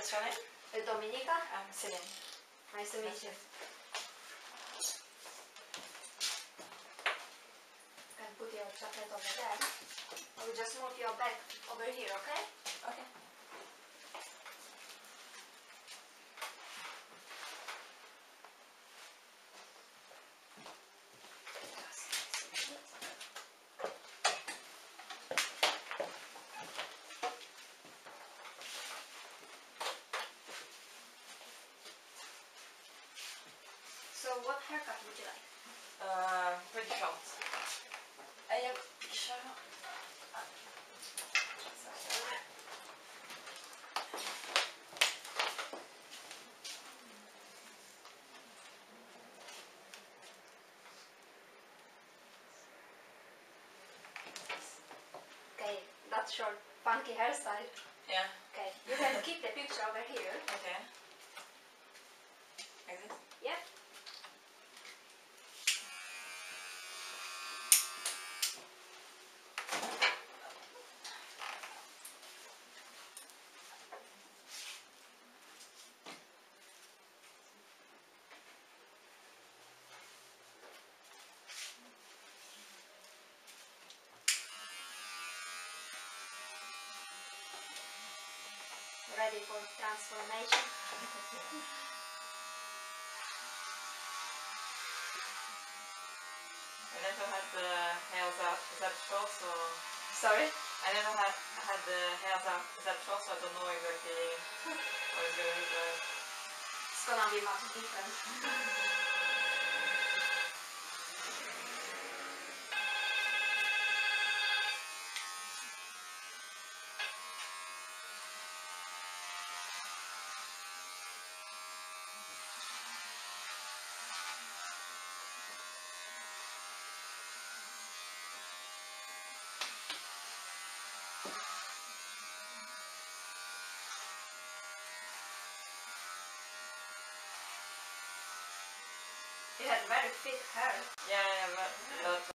What's your name? Dominika, I'm Celine. nice to meet Nice you. You can put your jacket over there. I will just move your bag over here, okay? Okay. What haircut would you like? Uh, pretty short. I have picture. Ah. Okay, that's your funky hairstyle. Yeah. Okay, you can keep the picture over here. Okay. Like this? Yeah. Ready for transformation? I never had the hairs up that short, so Sorry? I never had had the hairs up that short, so I don't know exactly how it's gonna look like. Uh, it's gonna be much different. You had very thick hair. Yeah, I